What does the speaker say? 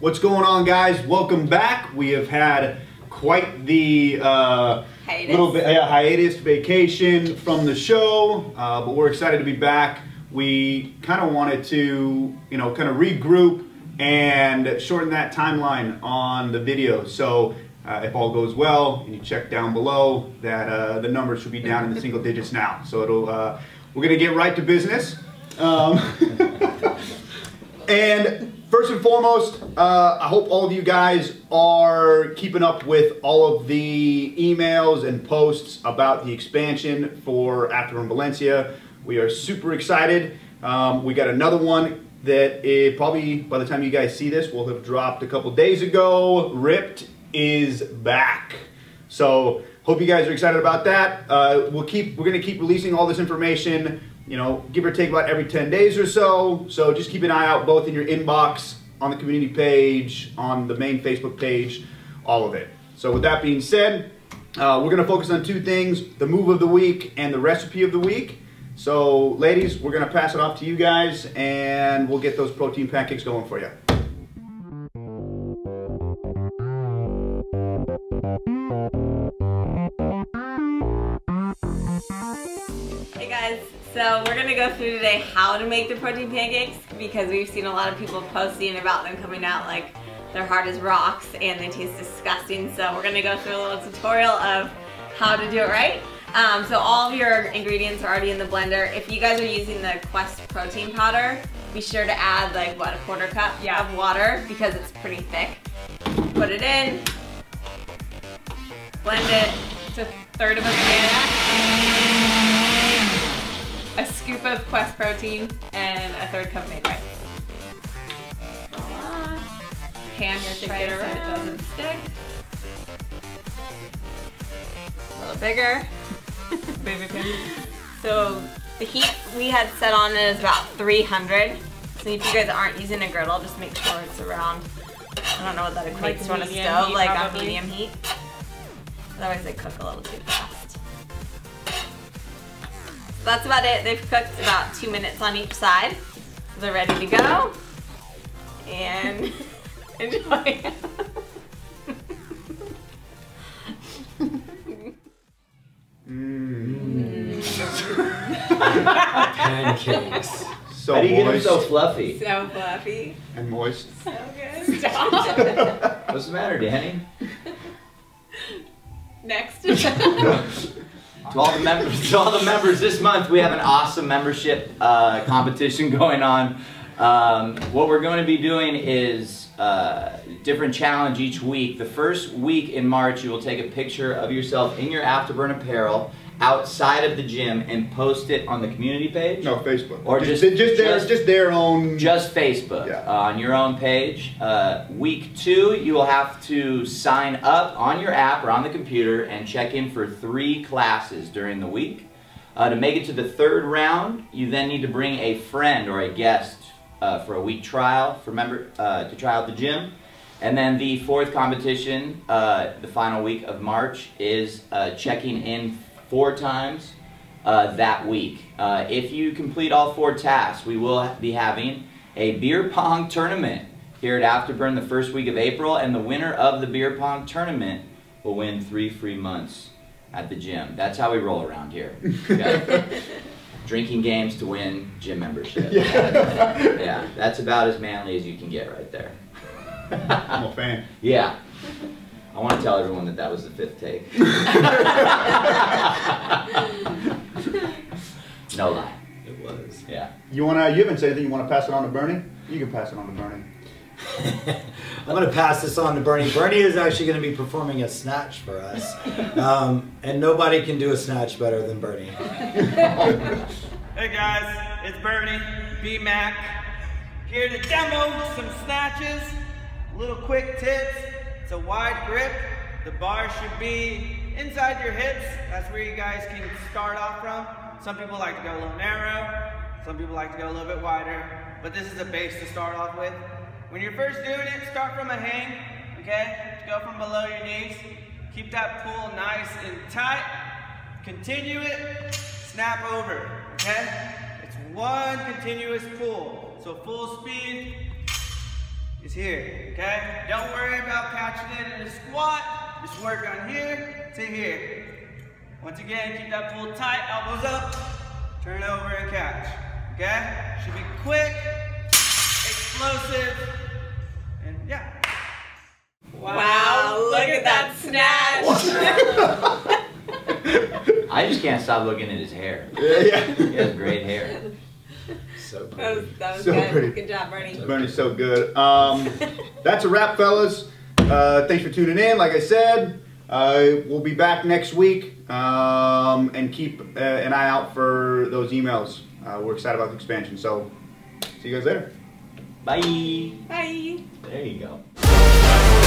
What's going on, guys? Welcome back. We have had quite the uh, little bit hiatus vacation from the show, uh, but we're excited to be back. We kind of wanted to, you know, kind of regroup and shorten that timeline on the videos. So uh, if all goes well, and you check down below, that uh, the numbers should be down in the single digits now. So it'll, uh, we're gonna get right to business. Um, and first and foremost, uh, I hope all of you guys are keeping up with all of the emails and posts about the expansion for Afterburn Valencia. We are super excited. Um, we got another one that it probably by the time you guys see this will have dropped a couple days ago. Ripped is back. So hope you guys are excited about that. Uh, we'll keep we're gonna keep releasing all this information. You know, give or take about every 10 days or so. So just keep an eye out both in your inbox, on the community page, on the main Facebook page, all of it. So with that being said, uh, we're gonna focus on two things, the move of the week and the recipe of the week. So ladies, we're gonna pass it off to you guys and we'll get those protein pancakes going for you. Hey guys, so we're gonna go through today how to make the protein pancakes because we've seen a lot of people posting about them coming out like they're hard as rocks and they taste disgusting. So we're gonna go through a little tutorial of how to do it right. Um, so all of your ingredients are already in the blender. If you guys are using the Quest protein powder, be sure to add like what a quarter cup of water because it's pretty thick. Put it in, blend it to a third of a can a scoop of Quest protein, and a third cup made rice. Voila. Pan your try it so it doesn't stick. A little bigger. Baby pan. So the heat we had set on it is about 300. So if you guys aren't using a griddle, just make sure it's around, I don't know what that equates Like to on a stove, heat, like on medium heat. Otherwise they cook a little too fast. So that's about it. They've cooked about two minutes on each side. So they're ready to go. And enjoy. Pancakes. So How do you get them so fluffy? so fluffy. and moist. So good. Stop. What's the matter, Danny? Next. To all the members, to all the members this month, we have an awesome membership uh, competition going on. Um, what we're going to be doing is uh, different challenge each week. The first week in March, you will take a picture of yourself in your Afterburn apparel outside of the gym and post it on the community page. No, Facebook. Or just just- just, their just- just their own Just Facebook Yeah. uh, on your own page. Uh, week two, you will have to sign up on your app or on the computer and check in for three classes during the week. Uh, to make it to the third round, you then need to bring a friend or a guest uh, for a week trial for member uh, to try out the gym. And then the fourth competition, uh, the final week of March, is uh, checking in four times uh, that week. Uh, if you complete all four tasks, we will be having a beer pong tournament here at Afterburn the first week of April, and the winner of the beer pong tournament will win three free months at the gym. That's how we roll around here. Okay? Drinking games to win gym membership. yeah, that's about as manly as you can get right there. I'm a fan. Yeah. I want to tell everyone that that was the fifth take. no lie. It was. Yeah. You wanna you haven't said anything, you wanna pass it on to Bernie? You can pass it on to Bernie. I'm going to pass this on to Bernie. Bernie is actually going to be performing a snatch for us. Um, and nobody can do a snatch better than Bernie. Hey guys, it's Bernie, B Mac, here to demo some snatches. Little quick tips. It's a wide grip. The bar should be inside your hips. That's where you guys can start off from. Some people like to go a little narrow. Some people like to go a little bit wider. But this is a base to start off with. When you're first doing it, start from a hang, okay? Go from below your knees. Keep that pull nice and tight. Continue it, snap over, okay? It's one continuous pull. So full speed, is here, okay? Don't worry about catching it in a squat. Just work on here to here. Once again, keep that pull tight, elbows up, turn over and catch, okay? Should be quick, explosive, and yeah. Wow, look at that snatch. I just can't stop looking at his hair. Yeah, yeah. He has great hair. So that was, that was So good. pretty. Good job, Bernie. Bernie's so good. Um, that's a wrap, fellas. Uh, thanks for tuning in. Like I said, uh, we'll be back next week um, and keep uh, an eye out for those emails. Uh, we're excited about the expansion. So, see you guys later. Bye. Bye. There you go.